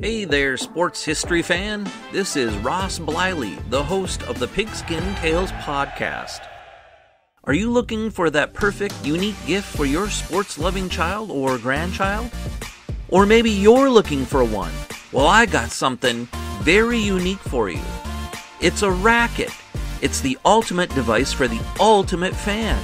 Hey there, sports history fan. This is Ross Bliley, the host of the Pigskin Tales podcast. Are you looking for that perfect, unique gift for your sports loving child or grandchild? Or maybe you're looking for one. Well, I got something very unique for you. It's a racket. It's the ultimate device for the ultimate fan.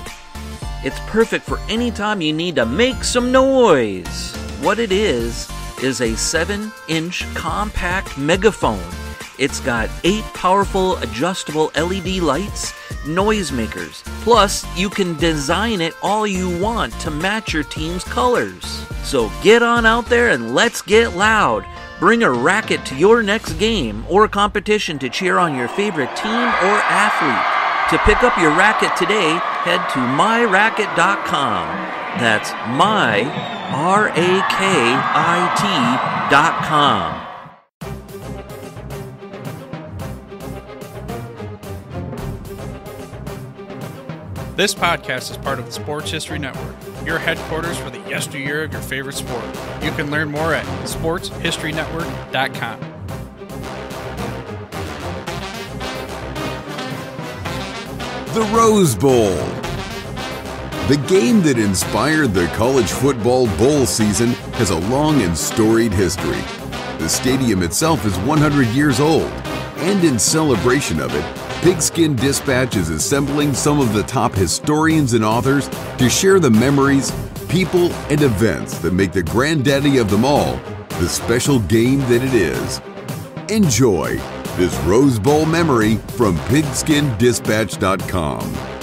It's perfect for any time you need to make some noise. What it is, is a 7 inch compact megaphone. It's got 8 powerful adjustable LED lights, noisemakers. Plus, you can design it all you want to match your team's colors. So get on out there and let's get loud. Bring a racket to your next game or competition to cheer on your favorite team or athlete. To pick up your racket today, head to myrakit.com. That's my, R A K I T dot com. This podcast is part of the Sports History Network, your headquarters for the yesteryear of your favorite sport. You can learn more at sportshistorynetwork.com. The Rose Bowl. The game that inspired the college football bowl season has a long and storied history. The stadium itself is 100 years old, and in celebration of it, Pigskin Dispatch is assembling some of the top historians and authors to share the memories, people, and events that make the granddaddy of them all the special game that it is. Enjoy this Rose Bowl memory from pigskindispatch.com.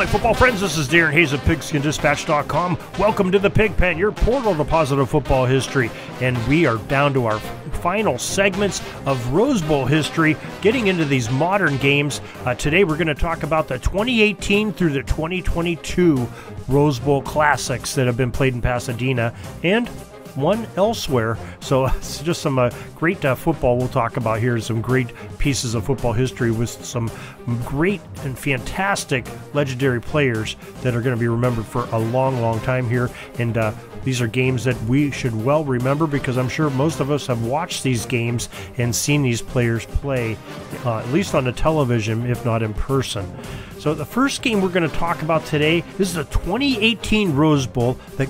my football friends. This is Darren Hayes of PigskinDispatch.com. Welcome to the Pigpen, your portal to positive football history. And we are down to our final segments of Rose Bowl history, getting into these modern games. Uh, today, we're going to talk about the 2018 through the 2022 Rose Bowl classics that have been played in Pasadena and one elsewhere. So it's just some uh, great uh, football we'll talk about here. Some great pieces of football history with some great and fantastic legendary players that are going to be remembered for a long, long time here. And uh, these are games that we should well remember because I'm sure most of us have watched these games and seen these players play, uh, at least on the television, if not in person. So the first game we're going to talk about today is the 2018 Rose Bowl that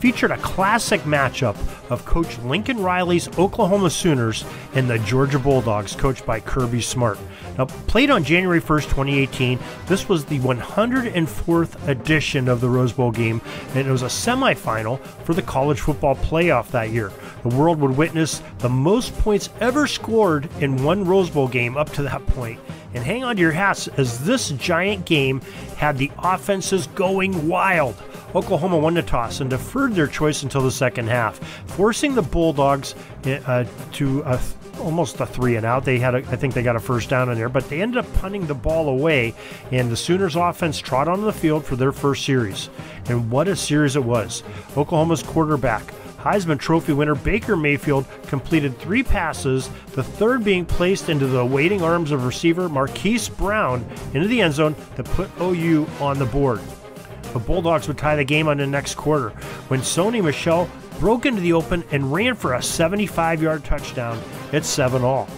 featured a classic matchup of Coach Lincoln Riley's Oklahoma Sooners and the Georgia Bulldogs, coached by Kirby Smart. Now, played on January 1st, 2018, this was the 104th edition of the Rose Bowl game, and it was a semifinal for the college football playoff that year. The world would witness the most points ever scored in one Rose Bowl game up to that point. And hang on to your hats as this giant game had the offenses going wild. Oklahoma won the toss and deferred their choice until the second half, forcing the Bulldogs uh, to a almost a three and out. They had, a, I think, they got a first down in there, but they ended up punting the ball away, and the Sooners' offense trot onto the field for their first series. And what a series it was! Oklahoma's quarterback. Heisman Trophy winner Baker Mayfield completed three passes, the third being placed into the waiting arms of receiver Marquise Brown into the end zone that put OU on the board. The Bulldogs would tie the game on the next quarter when Sony Michel broke into the open and ran for a 75 yard touchdown at 7 all.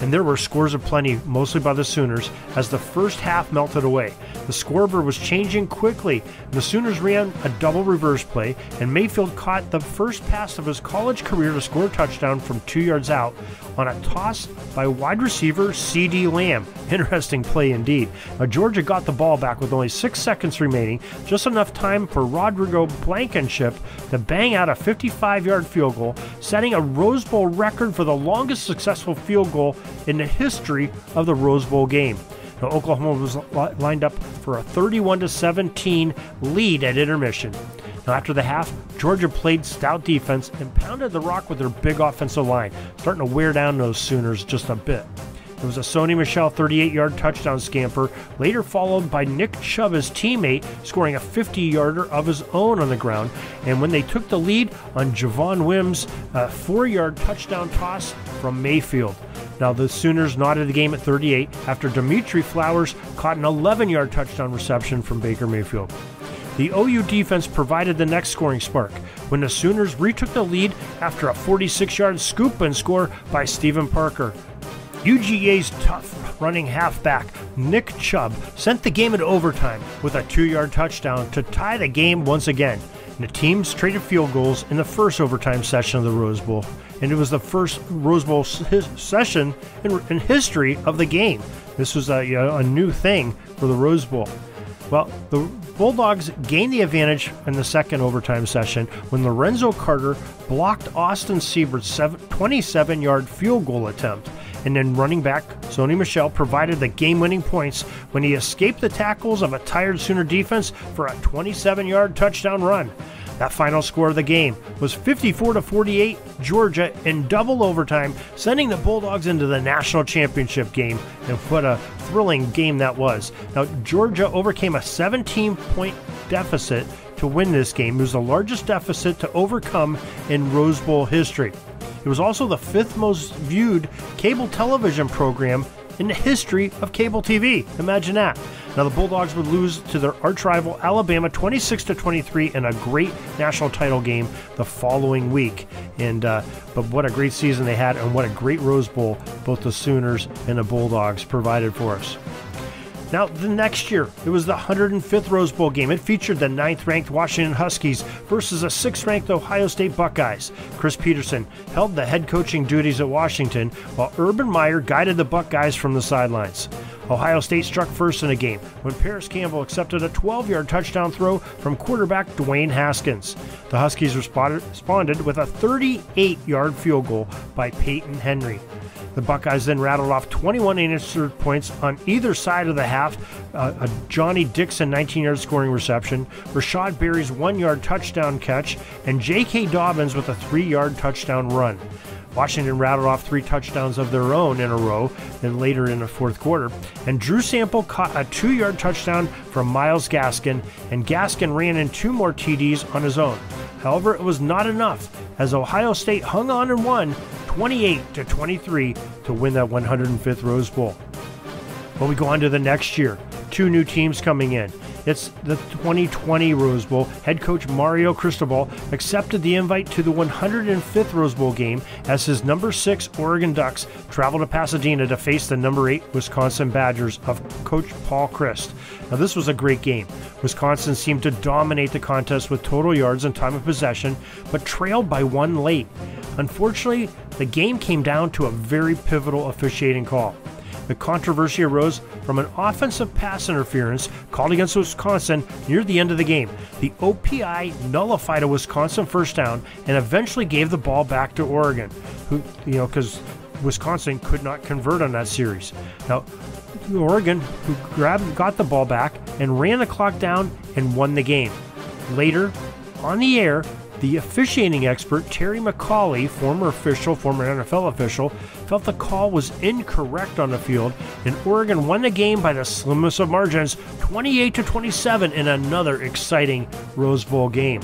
And there were scores aplenty, mostly by the Sooners, as the first half melted away. The scoreboard was changing quickly. The Sooners ran a double reverse play, and Mayfield caught the first pass of his college career to score a touchdown from two yards out on a toss by wide receiver CeeDee Lamb. Interesting play indeed. Now, Georgia got the ball back with only six seconds remaining, just enough time for Rodrigo Blankenship to bang out a 55 yard field goal, setting a Rose Bowl record for the longest successful field goal in the history of the Rose Bowl game. Now, Oklahoma was lined up for a 31 17 lead at intermission. Now, after the half, Georgia played stout defense and pounded the rock with their big offensive line, starting to wear down those Sooners just a bit. It was a Sony Michel 38 yard touchdown scamper, later followed by Nick Chubb, his teammate, scoring a 50 yarder of his own on the ground. And when they took the lead on Javon Wims' four yard touchdown toss from Mayfield. Now, the Sooners knotted the game at 38 after Dimitri Flowers caught an 11 yard touchdown reception from Baker Mayfield. the OU defense provided the next scoring spark when the Sooners retook the lead after a 46 yard scoop and score by Steven Parker. UGA's tough running halfback, Nick Chubb, sent the game into overtime with a two yard touchdown to tie the game once again. The teams traded field goals in the first overtime session of the Rose Bowl. And it was the first Rose Bowl session in, in history of the game. This was a, a new thing for the Rose Bowl. Well, the Bulldogs gained the advantage in the second overtime session when Lorenzo Carter blocked Austin Seibert's 27 yard field goal attempt. And then running back Sony Michel provided the game winning points when he escaped the tackles of a tired Sooner defense for a 27 yard touchdown run. That final score of the game was 54 to 48 Georgia in double overtime, sending the Bulldogs into the national championship game. And what a thrilling game that was. Now, Georgia overcame a 17 point deficit to win this game. It was the largest deficit to overcome in Rose Bowl history. It was also the fifth most viewed cable television program in the history of cable TV. Imagine that. Now the Bulldogs would lose to their arch rival Alabama 26 to 23 in a great national title game the following week. And uh, but what a great season they had, and what a great Rose Bowl both the Sooners and the Bulldogs provided for us. Now, the next year, it was the 105th Rose Bowl game. It featured the ninth ranked Washington Huskies versus the sixth ranked Ohio State Buckeyes. Chris Petersen held the head coaching duties at Washington, while Urban Meyer guided the Buckeyes from the sidelines. Ohio State struck first in the game when Parris Campbell accepted a 12 yard touchdown throw from quarterback Dwayne Haskins. The Huskies responded with a 38 yard field goal by Peyton Henry. The Buckeyes then rattled off 21 unanswered points on either side of the half. Uh, a Johnnie Dixon 19 yard scoring reception, Rashod Berry's one yard touchdown catch, and J.K. Dobbins with a three yard touchdown run. Washington rattled off three touchdowns of their own in a row, then later in the fourth quarter. And Drew Sample caught a two yard touchdown from Myles Gaskin, and Gaskin ran in two more TDs on his own. However, it was not enough, as Ohio State hung on and won 28 to 23 to win that 105th Rose Bowl. Well, we go on to the next year. Two new teams coming in. It's the 2020 Rose Bowl. Head coach Mario Cristobal accepted the invite to the 105th Rose Bowl game as his number six Oregon Ducks travel to Pasadena to face the number eight Wisconsin Badgers of coach Paul Chryst. Now, this was a great game. Wisconsin seemed to dominate the contest with total yards and time of possession, but trailed by one late. Unfortunately, the game came down to a very pivotal officiating call. The controversy arose from an offensive pass interference called against Wisconsin near the end of the game. The OPI nullified a Wisconsin first down and eventually gave the ball back to Oregon, who you know because Wisconsin could not convert on that series. Now, Oregon, who grabbed, got the ball back and ran the clock down and won the game. Later, on the air, the officiating expert Terry McAulay, former official, former NFL official, felt the call was incorrect on the field, and Oregon won the game by the slimmest of margins, 28 to 27, in another exciting Rose Bowl game.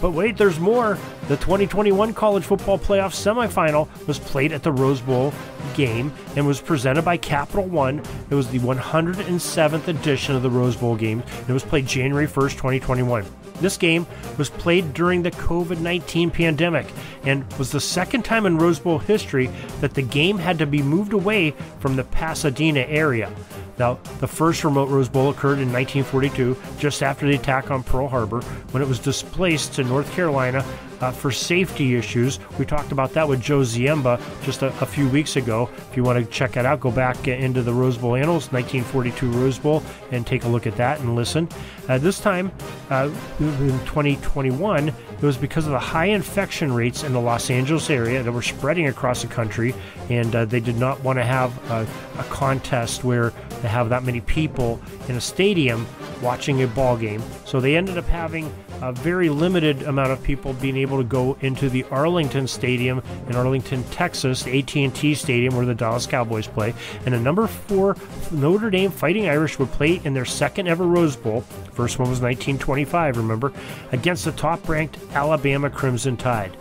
But wait, there's more. The 2021 college football playoff semifinal was played at the Rose Bowl game and was presented by Capital One. It was the 107th edition of the Rose Bowl game. And it was played January 1st, 2021. This game was played during the COVID 19 pandemic and was the second time in Rose Bowl history that the game had to be moved away from the Pasadena area. Now, the first remote Rose Bowl occurred in 1942, just after the attack on Pearl Harbor, when it was displaced to North Carolina uh, for safety issues. We talked about that with Joe Ziemba just a, a, few weeks ago. If you want to check it out, go back into the Rose Bowl annals, 1942 Rose Bowl, and take a look at that and listen. Uh, this time, uh, in 2021, it was because of the high infection rates in the Los Angeles area that were spreading across the country, and uh, they did not want to have a, a contest where they have that many people in a stadium watching a ball game. So they ended up having a very limited amount of people being able to go into the Arlington Stadium in Arlington, Texas, the AT&T Stadium where the Dallas Cowboys play, and a number four Notre Dame Fighting Irish would play in their second ever Rose Bowl. First one was 1925, remember, against the top-ranked Alabama Crimson Tide.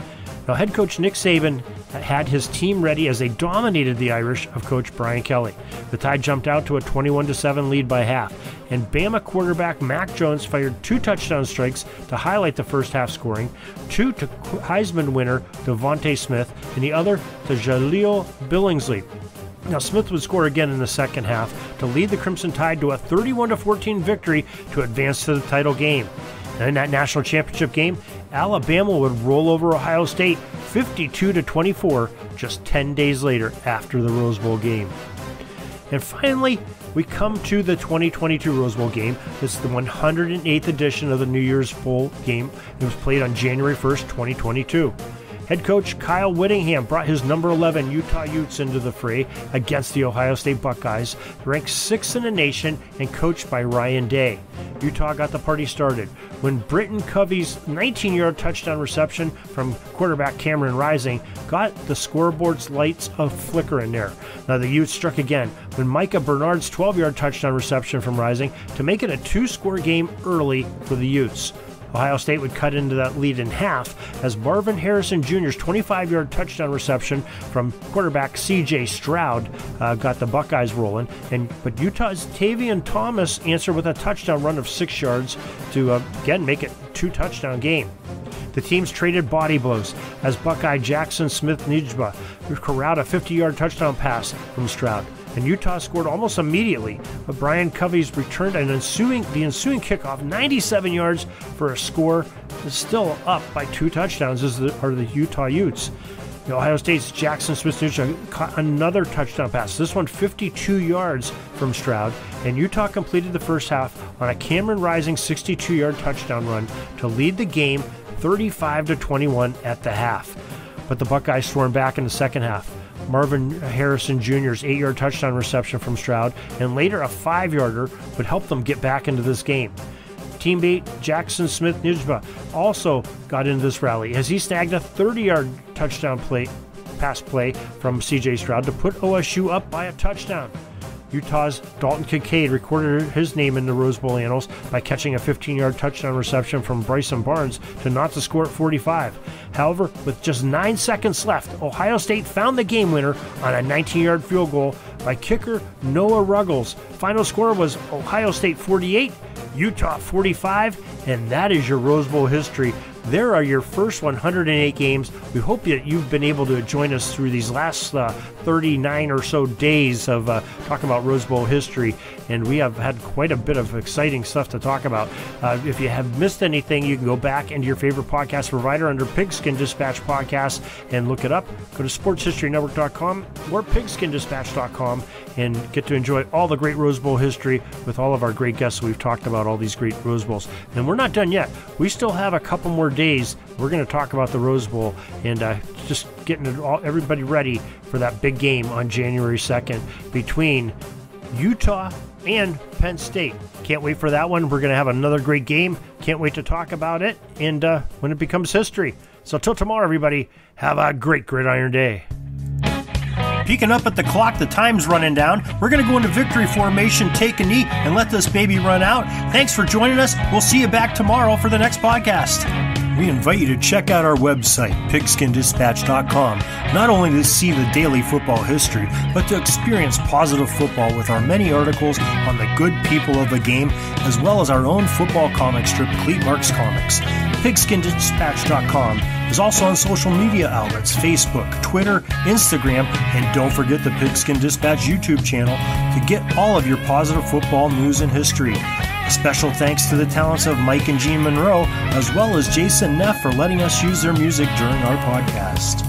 Now, head coach Nick Saban had his team ready as they dominated the Irish of coach Brian Kelly. The Tide jumped out to a 21 7 lead by half, and Bama quarterback Mac Jones fired two touchdown strikes to highlight the first half scoring, two to Heisman winner DeVonta Smith, and the other to Jahleel Billingsley. Now Smith would score again in the second half to lead the Crimson Tide to a 31 14 victory to advance to the title game. And in that national championship game, Alabama would roll over Ohio State 52 to 24 just 10 days later after the Rose Bowl game. And finally, we come to the 2022 Rose Bowl game. This is the 108th edition of the New Year's Bowl game. It was played on January 1st, 2022. Head coach Kyle Whittingham brought his number 11 Utah Utes into the fray against the Ohio State Buckeyes, ranked sixth in the nation and coached by Ryan Day. Utah got the party started when Britton Covey's 19 yard touchdown reception from quarterback Cameron Rising got the scoreboard's lights a flicker in there. Now the Utes struck again when Micah Bernard's 12 yard touchdown reception from Rising to make it a two score game early for the Utes. Ohio State would cut into that lead in half as Marvin Harrison Jr.'s 25 yard touchdown reception from quarterback CJ Stroud uh, got the Buckeyes rolling. And But Utah's Tavion Thomas answered with a touchdown run of six yards to uh, again make it two touchdown game. The teams traded body blows as Buckeye Jackson Smith-Njigba corralled a 50 yard touchdown pass from Stroud and Utah scored almost immediately. But Brian Covey's returned an ensuing the ensuing kickoff, 97 yards for a score, is still up by two touchdowns. As the, are the Utah Utes. The Ohio State's Jackson Smith caught another touchdown pass. This one 52 yards from Stroud, and Utah completed the first half on a Cameron Rising 62-yard touchdown run to lead the game 35 to 21 at the half. But the Buckeyes stormed back in the second half. Marvin Harrison Jr.'s eight yard touchdown reception from Stroud, and later a five yarder would help them get back into this game. Teammate Jackson Smith-Njigba also got into this rally as he snagged a 30 yard touchdown play, pass play from CJ Stroud to put OSU up by a touchdown. Utah's Dalton Kincaid recorded his name in the Rose Bowl annals by catching a 15 yard touchdown reception from Bryson Barnes to not to score at 45. However, with just nine seconds left, Ohio State found the game winner on a 19 yard field goal by kicker Noah Ruggles. Final score was Ohio State 48, Utah 45, and that is your Rose Bowl history. There are your first 108 games. We hope that you've been able to join us through these last uh, 39 or so days of uh, talking about Rose Bowl history, and we have had quite a bit of exciting stuff to talk about. Uh, if you have missed anything, you can go back into your favorite podcast provider under Pigskin Dispatch Podcast and look it up. Go to sportshistorynetwork.com or pigskindispatch.com and get to enjoy all the great Rose Bowl history with all of our great guests. We've talked about all these great Rose Bowls, and we're not done yet. We still have a couple more days, we're going to talk about the Rose Bowl and uh, just getting all, everybody ready for that big game on January 2nd between Utah and Penn State. Can't wait for that one. We're going to have another great game. Can't wait to talk about it and uh, when it becomes history. So, till tomorrow, everybody, have a great gridiron day. Peeking up at the clock, the time's running down. We're going to go into victory formation, take a knee, and let this baby run out. Thanks for joining us. We'll see you back tomorrow for the next podcast. We invite you to check out our website, pigskindispatch.com, not only to see the daily football history, but to experience positive football with our many articles on the good people of the game, as well as our own football comic strip, Cleat Marks Comics. Pigskindispatch.com is also on social media outlets Facebook, Twitter, Instagram, and don't forget the Pigskin Dispatch YouTube channel to get all of your positive football news and history. Special thanks to the talents of Mike and Jean Monroe, as well as Jason Neff for letting us use their music during our podcast.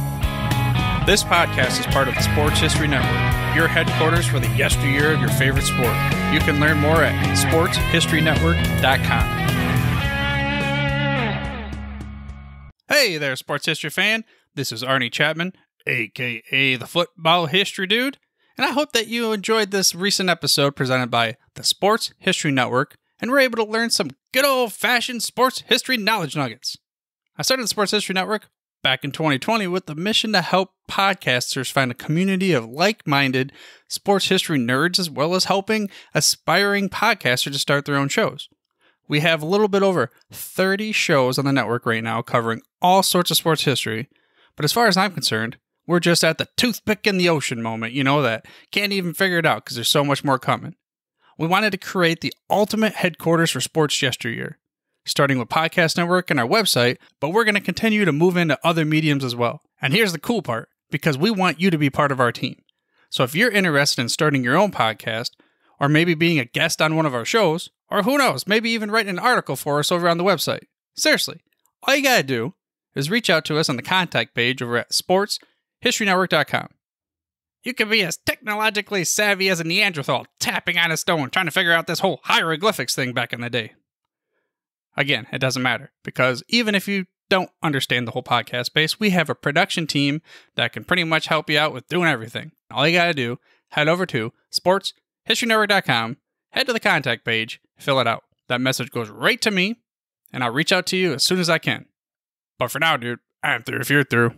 This podcast is part of the Sports History Network, your headquarters for the yesteryear of your favorite sport. You can learn more at sportshistorynetwork.com. Hey there, sports history fan. This is Arnie Chapman, aka the Football History Dude, and I hope that you enjoyed this recent episode presented by the Sports History Network and we're able to learn some good old fashioned sports history knowledge nuggets. I started the Sports History Network back in 2020 with the mission to help podcasters find a community of like minded sports history nerds, as well as helping aspiring podcasters to start their own shows. We have a little bit over 30 shows on the network right now covering all sorts of sports history, But as far as I'm concerned, we're just at the toothpick in the ocean moment, you know, that can't even figure it out because there's so much more coming. We wanted to create the ultimate headquarters for sports yesteryear, starting with Podcast Network and our website, but we're going to continue to move into other mediums as well. And here's the cool part because we want you to be part of our team. So if you're interested in starting your own podcast, or maybe being a guest on one of our shows, or who knows, maybe even writing an article for us over on the website, seriously, all you got to do is reach out to us on the contact page over at sportshistorynetwork.com. You can be as technologically savvy as a Neanderthal tapping on a stone trying to figure out this whole hieroglyphics thing back in the day. Again, it doesn't matter because even if you don't understand the whole podcast space, we have a production team that can pretty much help you out with doing everything. All you got to do, head over to sportshistorynetwork.com, head to the contact page, fill it out. That message goes right to me, and I'll reach out to you as soon as I can. But for now, dude, I'm through if you're through.